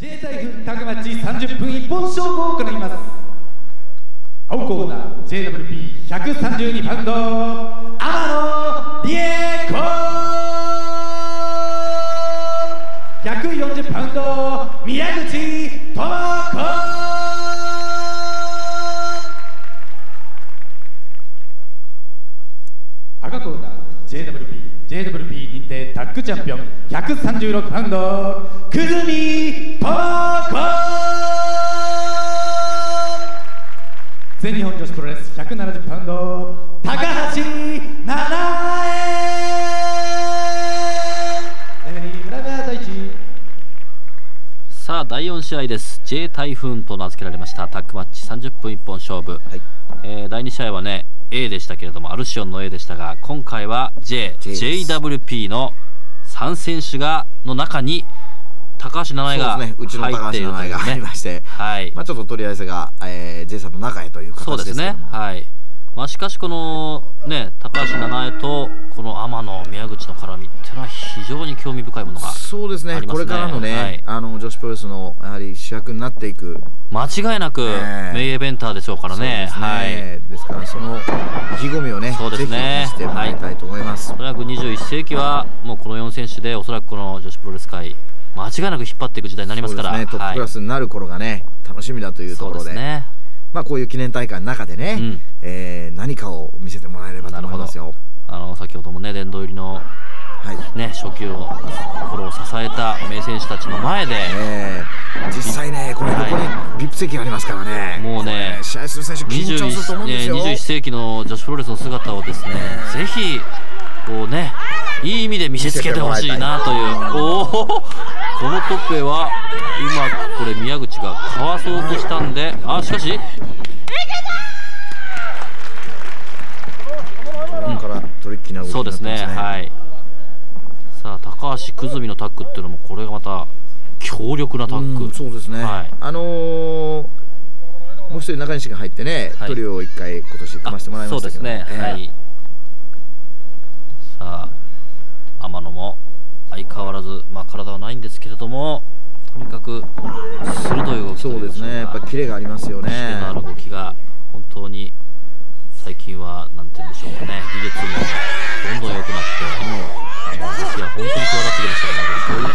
J 台風タグマッチ30分一本勝負を行います。青コーナー JWP132 パウンド。天野理恵子。140パウンド。宮口智子。赤コーナー JWP JWP 定タッグチャンピオン136パウンド久住智子全日本女子プロレス170パウンド高橋七重。レフェリー村川大地さあ第4試合です。J 台風と名付けられましたタッグマッチ30分一本勝負、はい。えー第2試合はね A でしたけれどもアルシオンの A でしたが今回は J J です。JWP の3選手がの中に高橋七重がそうですね。うちの入っている高橋の名前がというね。ありまして、はい、まあちょっと取り合わせが、えー、J さんの中へというそうでね形ですすけども。はい。まあ、しかしこのね高橋七重とこの天野宮口の絡みっていうのは非常に興味深いものがそうですね。これからのね、はい。あの女子プロレスのやはり主役になっていく。間違いなくええ。メインイベンターでしょうからね,、そうですはい。ですからその意気込みをねそうですね。ぜひ見せてもらいたいと思います、おそらく21世紀はもうこの4選手でおそらくこの女子プロレス界間違いなく引っ張っていく時代になりますから。そうですね。トップクラスになる頃がね、楽しみだというところで。そうですね。まあこういう記念大会の中でね、うん。えー何かを見せてもらえればと思いますよあの先ほどもね殿堂入りのはい。ね初級を心を支えた名選手たちの前で、えー実際ねこれはい。横に VIP 席がありますからね、もうねこれ試合する選手緊張すると思うんですよ、ね21世紀の女子プロレスの姿をですね、ぜひこうねいい意味で見せつけてほしいなというおお。このトップへは今これ宮口がかわそうとしたんであしかしここからトリッキーな動きそうですね。になってますはい。さあ高橋久住のタッグっていうのもこれがまた強力なタッグ、うんそうですね、はい。あのーもう一人中西が入ってね、はい。トリオを一回今年組ませてもらいましたけどそうですね、ええ。はい。さあ天野も相変わらず、まあ、体はないんですけれどもとにかく鋭い動きとそいううですね。やっぱキレがありますよね。キレのある動きが本当に最近はなんて言うんでしょうかね技術もどんどん良くなって、もう動きが本当に際立ってきましたね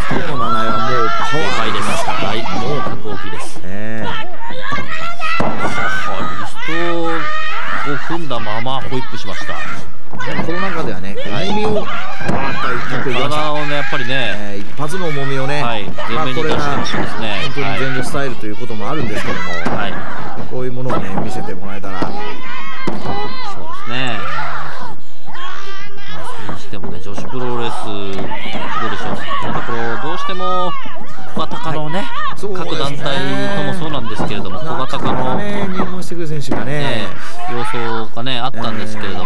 そういうの名前はもうパワーです。はい。もうかく大きいです。えリストを組んだままホイップしました。えでもこの中ではね重みを体をねやっぱりね、えー一発の重みをね、はい。まあこれが本当に全女スタイルということもあるんですけども、はい。こういうものをね見せてもらえたらそうですね。まあ、それにしてもね、女子プロレス、どうでしょう、このところ、どうしても小型化のね、各団体ともそうなんですけれども、小型化の、ね入門してくる選手がねね、要素がね、あったんですけれども、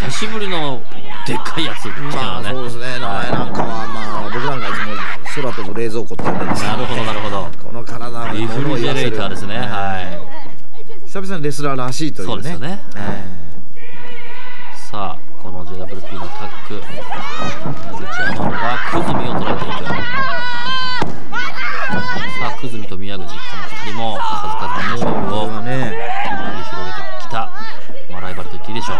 久しぶりのでっかいやつっていうのまあはね、そうですね。名前なんかはまあ僕なんかいつも空飛ぶ冷蔵庫って呼んでるんですけなるほど、なるほど。この体はリフリジェレーターですね、はい。久々にレスラーらしいというね。そうですよね。えさあこの JWP のタッグ。宮口天野が久住を捉えていくさあ久住と宮口この2人も数々のえ勝負を繰り広げてきた、まあ、ライバルと言っていいでしょう。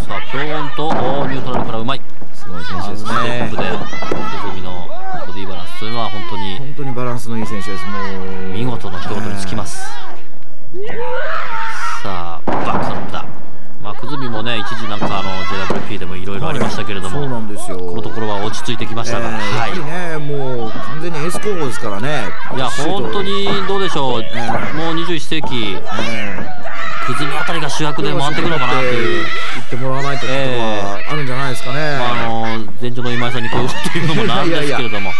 さあ強音とニュートラルからうまい。すごい選手ですストッねプで久住のボディバランスというのは本当に本当にバランスのいい選手です。もう見事な一言につきます、さあバックドロップだ。まあ久住もね一時なんかあの JWP でもい。ろいろありましたけれども、そうなんですよ。このところは落ち着いてきましたが、えーはい。ねもう完全にエース候補ですからね。いや本当にどうでしょう、ー。もう21世紀え久住あたりが主役えで回ってくるのかなという、言ってもらわないとってことはあるんじゃないですかね、まあ、あの前女の今井さんにこういうこと言うのもなんですけれども。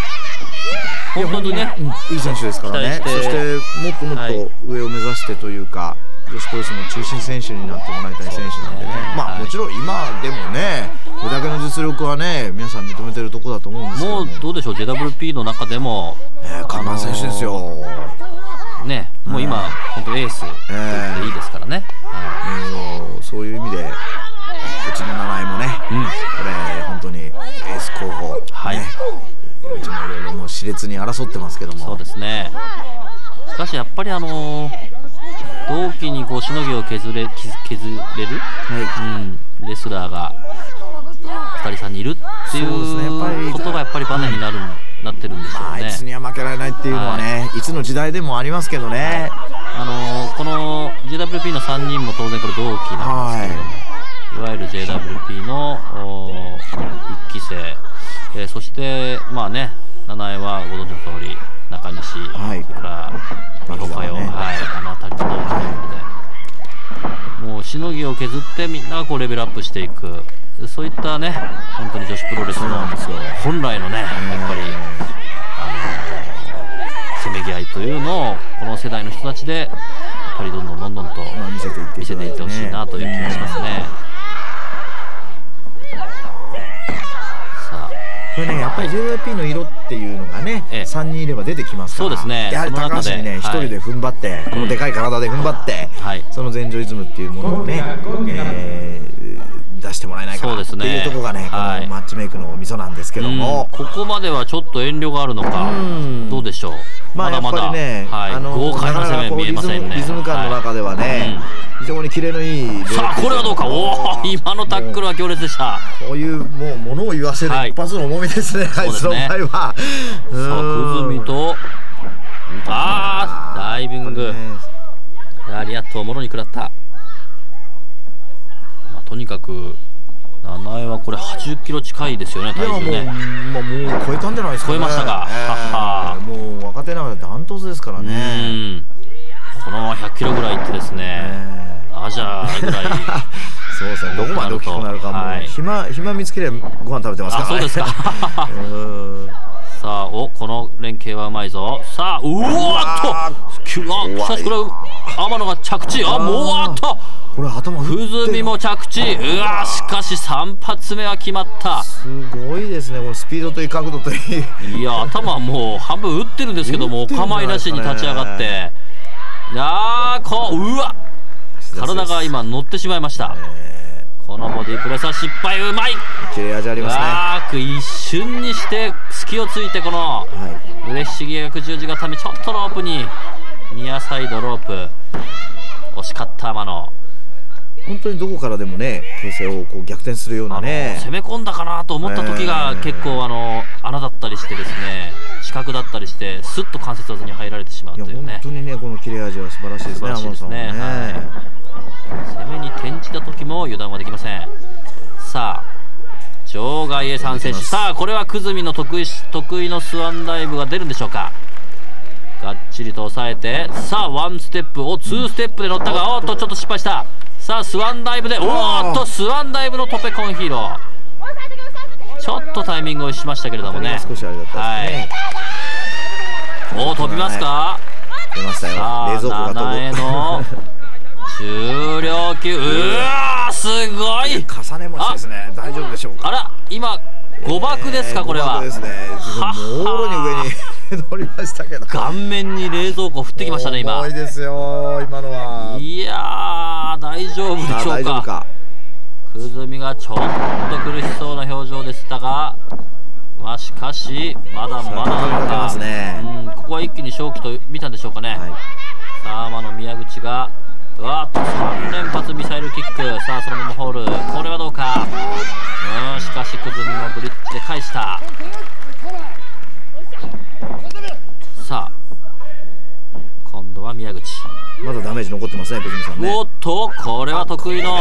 本当にね。うんいい選手ですからね。そしてもっともっはい。と上を目指してというか、女子プロレスの中心選手になってもらいたい選手なんでね。まあ、はいもちろん今でもねこれだけの実力はね皆さん認めてるところだと思うんですけどもうどうでしょう JWP の中でも。えー看板選手ですよ、ねもう今、本当エースと言っていいですからね、はもうそういう意味でうちの名前もね、いうん。これ本当にエース候補、はい。ね、うちもいろいろもう指熾烈に争ってますけども。そうですね。しかしやっぱりあのー同期にこうしのぎを削れ削削れる、はうん、レスラーが2人3人いるっていうことがやっぱりバネになる、なってるんでしょい、あうねいつには負けられないっていうのはね、い、つの時代でもありますけどね。あのーこの JWP の3人も当然これ同期なんですけども、い、わゆる JWP のお1期生、えーそしてまあね七重はご存知の通り中西、からまあ右側ね。はい、あの辺りと同期ということで。もうしのぎを削ってみんながこうレベルアップしていく。そういったね本当に女子プロレスの本来のねやっぱりせめぎ合いというのをこの世代の人たちでやっぱりどんどんどんどんと見せていってほしいなという気がしますね。さあこれねやっぱり JYP の色っていうのがね、ええ。3人いれば出てきますからそうですね。やはり高橋にねはい一人で踏ん張って、このでかい体で踏ん張って、はい。その前場イズムっていうものをね、えー出してもらえないかなってそうですね。いうところがねはい。このマッチメイクのミソなんですけども、うん。ここまではちょっと遠慮があるのかうん。どうでしょう？まあやっまだ。まだぱりね、はい、あの豪快な攻め見えませんね。リズムリズム感の中ではね、非常にキレのいいはいさあこれはどうか？おお今のタックルは強烈でした。こういうもうものを言わせるはい。一発の重みですね、あいつの場合は。さあうん。久住とあーダイビング。ね。ラリアットをもろに食らった、まあ、とにかく七重はこれ80キロ近いですよねいやもう、体重ね。まあ、もう超えたんじゃないですか、ね、超えましたか。ええは。はもう若手なのでダントツですからうね。んこのまま100キロぐらいいってですねえあじゃあぐらい。え そうですね、どこまで大きくなるかも、はい。暇暇見つければご飯食べてますから。そうですか。うん。さあおこの連携はうまいぞ。さあうわーっと。きゅあしかしこれ天野が着地。あもうあっとこれ頭打って久住も着地。うわしかし3発目は決まった。すごいですね、このスピードといい角度といい。いや頭はもう半分打ってるんですけどもお構いなしに立ち上がっていやーこううわ。体が今乗ってしまいました。このボディプレスは失敗うまい。切れ味ありますね。わーく一瞬にして隙をついてこのはい。上ひしぎ逆十字固めちょっとロープに。ニアサイドロープ。惜しかった天野。本当にどこからでもね形勢をこう逆転するようなね。攻め込んだかなと思った時がえ。ー結構あの穴だったりしてですね。四角だったりしてスッと関節技に入られてしまうというね。当にねこの切れ味は素晴らしいですね素晴らしいですね。天野さんはね。攻めに転じた時も油断はできません。さあ場外へ参戦しさあこれは久住の得意し得意のスワンダイブが出るんでしょうか。がっちりと抑えてさあワンステップおツーステップで乗ったがおっとちょっと失敗した。さあスワンダイブでおーっとスワンダイブのトペコンヒーロー。ちょっとタイミングをしましたけれどもね。少しあれだったですね、はいおお飛びますか？出ましたよ。冷蔵庫がの 重量級。うわーすごい！重ね餅ですね。大丈夫でしょうか？あら今誤爆ですか、えーこれは。ですね。は もろに上に 乗りましたけど。顔面に冷蔵庫降ってきましたね今。重いですよ今のは。いやー大丈夫でしょうか？大丈夫か？久住がちょっと苦しそうな表情でしたがまあしかしまだまだますね。うんここは一気に勝機と見たんでしょうかね、はい。さあ天野宮口がうわーっと3連発ミサイルキック。さあそのままホール。これはどうか。うんしかし久住もブリッジで返したさあ今度は宮口。まだダメージ残ってますね小泉さんね。おっとこれは得意の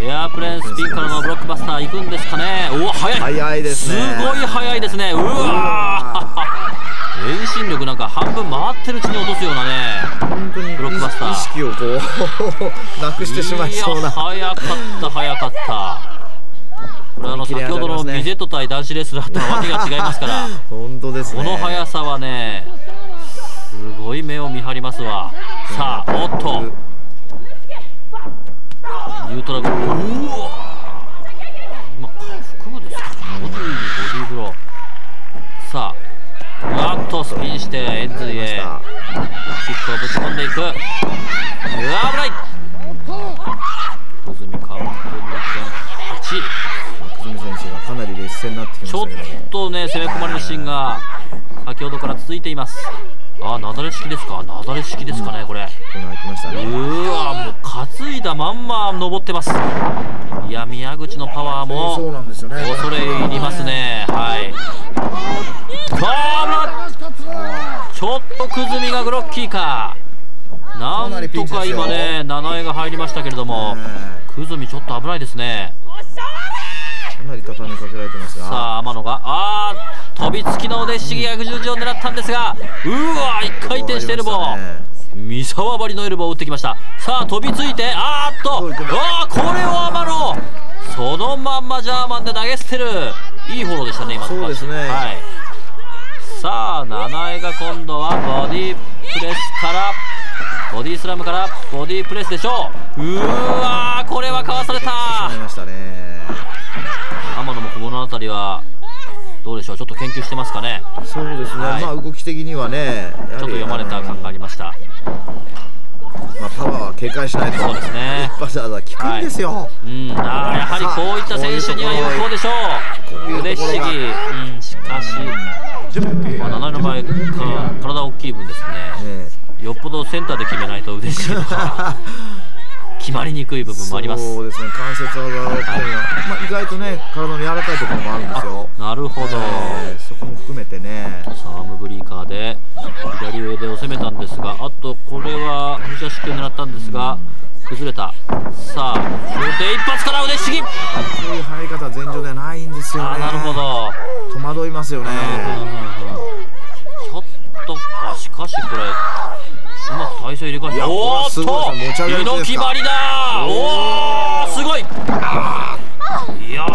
エアープレーンスピンからのブロックバスター行くんですかね。お速い。早いですね。ごい速いですね。うわー。遠心力なんか半分回ってるうちに落とすようなね本当にブロックバスター。意識をこうなくしてしまいそうやな速かった速かった。これあの先ほどの味ありますね。ミゼット対男子レスラーとはわけが違いますから。本当ですね。この速さはねすごい目を見張りますわ。さあおっと。ニュートラル。うわ今ですかボディにボディーブロー。さあうわっとスピンしてエンズリへ。キックをぶち込んでいく。うわ危ない。小泉カウント2.8小泉選手がかなり劣勢になってきまちょっしたけども。とね攻め込まれるシーンが先ほどから続いていますあなだれ式ですか？なだれ式ですかねこれ。この来ましたうね。ーわもう担いだまんま登ってます。いや宮口のパワーもそうなんですよね。恐れ入りますね。はい。ちょっとくずみがグロッキーか。なんとか今ね七重が入りましたけれどもえくずみちょっと危ないですね。かなり畳みかけられてますが。さあ天野があー飛びつきの腕ひしぎ逆十字を狙ったんですがうわ一回転してエルボー。三沢張りのエルボーを打ってきました。さあ飛びついてあーっとあーこれを天野そのまんまジャーマンで投げ捨てる。いいフォローでしたね今のそうですね。はい。さあ七重が今度はボディプレスからボディスラムからボディプレスでしょう。うーわーこれはかわされしたまいましたね。天野もこの辺りはでしょう？ちょっと研究してますかね。そうですね、はい。まあ動き的にはねちょっと読まれた感がありました。まあ、パワーは警戒しないとそうですね。一発技効くんですよ、うん。あーやはりこういった選手には有効でしょう。腕ひしぎうん。しかし、10分まあ、七重の場合か体大きい分ですね。ねよっぽどセンターで決めないと腕ひしぎとか決まりにくい部分もあります。そうですね関節技っていまあ、意外とね体の柔らかいところもあるんですよ。なるほど、えーそこも含めてね。さあアームブリーカーで左腕を攻めたんですがあとこれは藤足を狙ったんですが崩れた。さあ小手一発から腕ひしぎこういう入り方は前場ではないんですよね。なるほど。戸惑いますよね、ちょっとあしかしこれうまく体勢入れ替えていやおーっと猪木張りだおおすごい。い。やー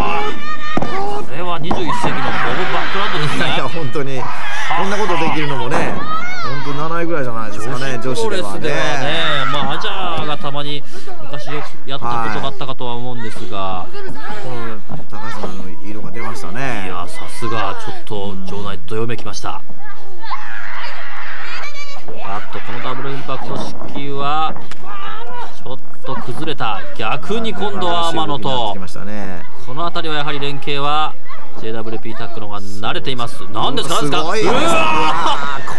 これは21世紀のボブバックランドですいやね本当に。こんなことできるのもね本当7位ぐらいじゃないですかね女子レスではね。まあアジャーがたまに昔よくやったことがあったかとは思うんですが、この高橋さんの色が出ましたね。いやさすがちょっと場内どよめきましたあとこのダブルインパクト式はちょっと崩れた。逆に今度は天野と。この辺りはやはり連携は JWP タックの方が慣れています。何ですか？何ですか？うわ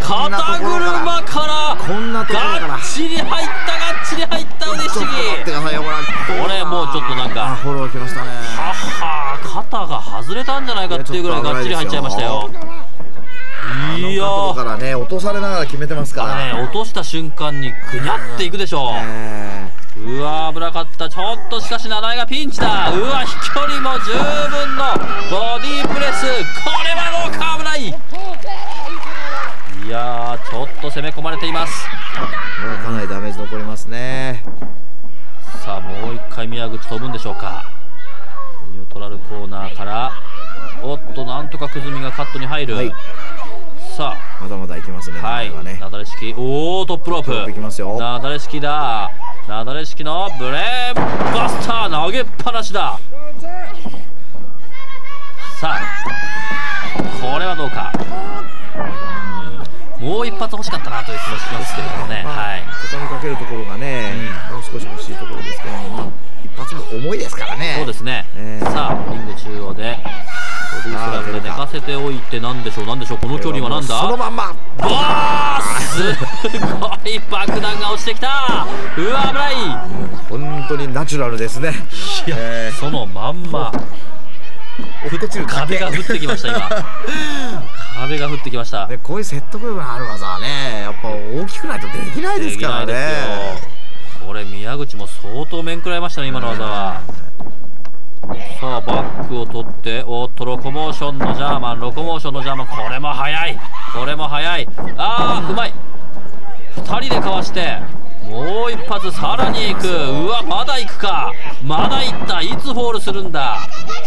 肩車からがっちり入ったがっちり入った腕ひしい。よこれもうちょっとなんあかフォロー来ましたね。はは肩が外れたんじゃないかっていうぐらいがっちり入っちゃいましたよいや角度かーらね落とされながら決めてますから。ね落とした瞬間にぐにゃっていくでしょう。え。うわ危なかった。ちょっとしかし七重がピンチだ。うわ飛距離も十分のボディープレス。これはどうか危ない。いやーちょっと攻め込まれています。かなりダメージ残りますね。さあもう一回宮口飛ぶんでしょうか。ニュートラルコーナーから。おっとなんとかくずみがカットに入る、はいさあまだまだいけますねはい、ねなだれ式、おお、トップロープ。いきますよなだれ式だ。なだれ式のブレーンバスター投げっぱなしだ。さあ、これはどうか。もう一発欲しかったなという気もしますけれどもね。まあはい。畳みかけるところがね、もう少し欲しいところですけども、まあ、一発も重いですからねそうですね。えーさあ、リング中央で。ボディスラムで寝かせておいて、なんでしょう、なんでしょう、この距離はなんだ？そのまんま。バーすごい爆弾が落ちてきた。うわ危ない！本当にナチュラルですね。えそのまんま。壁が降ってきました今。壁が降ってきました。でこういう説得力のある技はねやっぱ大きくないとできないですからね。これ宮口も相当面食らいましたね今の技はさあバックを取っておっとロコモーションのジャーマン。ロコモーションのジャーマン。これも速い。これも速い。ああうまい。2人でかわして。もう一発さらに行く。うわまだ行くか。まだ行った。いつフォールするんだ。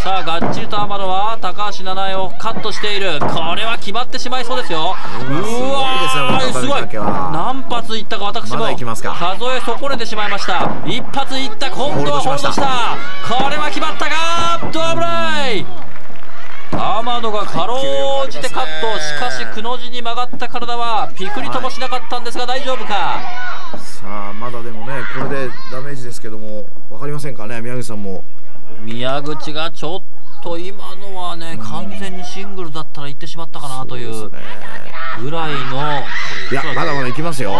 さあがっちりと天野は高橋奈苗をカットしている。これは決まってしまいそうですよ。ううわすごいですごい。何発いったか私もまだ行きますか。数え損ねてしまいました。一発いった今度はホールドした。これは決まったか。ドブライ天野がかろうじてカット。しかしくの字に曲がった体はピクリともしなかったんですが大丈夫か？さあまだでもねこれでダメージですけども分かりませんかね？宮口さんも。宮口がちょっと今のはね完全にシングルだったら行ってしまったかなというそうですね。らいのいやまだまだいきますよ。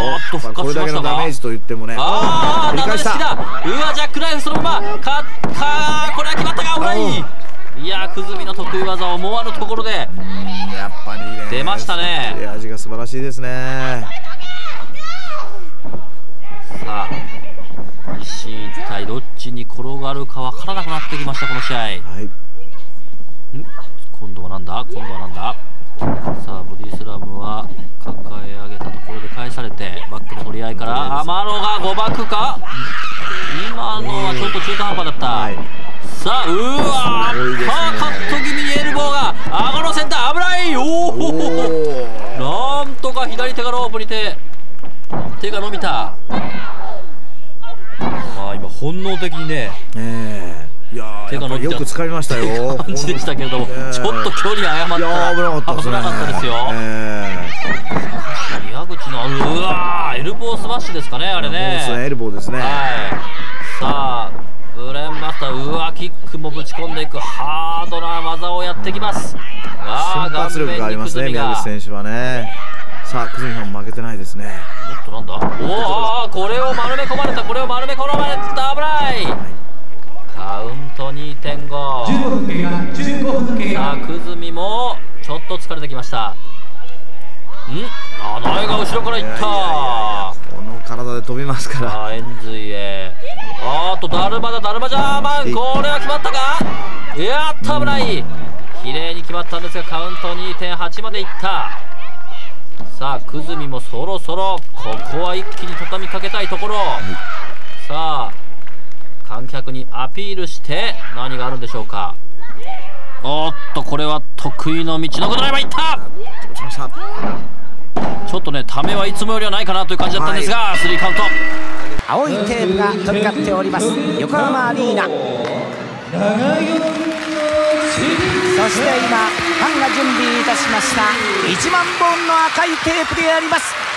これだけのダメージと言ってもね。ああ繰り返した。好きだ。うわジャックナイフそのままかかこれは決まったか危ないいやくずみの得意技を思わぬところでやっぱりね出ましたね切れ味が素晴らしいですね。さあ一進一退どっちに転がるかわからなくなってきましたこの試合。はい。今度はなんだ？今度はなんだ？さあボディスラムは抱え上げたところで返されてバックの取り合いから天野がか？今のはちょっと中途半端だった、はいさあうわーパーカット気味にエルボーが上がのセンター危ない。おおなんとか左手がロープに手手が伸びた。まあ今本能的にねええ。いやー手が伸びたよく使いましたよ。感じでしたけれども、ええ。ちょっと距離誤った。危なかったですね。危なかったですよ、え。宮口のうわーエルボースマッシュですかねあえれね。エルボーですね。はいさあブレンマスターうわキックもぶち込んでいくハードな技をやってきます。あ瞬発力がありますね宮口選手はね。さあ久住さんも負けてないですね。もっとなんだおおこれを丸め込まれたこれを丸め込まれた危ない!カウント2.5 15分経過15分経さあ過久住もちょっと疲れてきました。ん？あ苗が後ろからいった。この体で飛びますから。さあ円髄へ。あーっとダルマだダルマジャーマンこれは決まったか?やった危ない綺麗に決まったんですがカウント2.8までいった。さあ久住もそろそろここは一気に畳みかけたいところ。さあ観客にアピールして何があるんでしょうか。おっとこれは得意の道のドライバーいった。落ちました。ちょっとねためはいつもよりはないかなという感じだったんですが、スリーカウント。青いテープが飛び交っております。横浜アリーナそして今ファンが準備いたしました。1万本の赤いテープであります。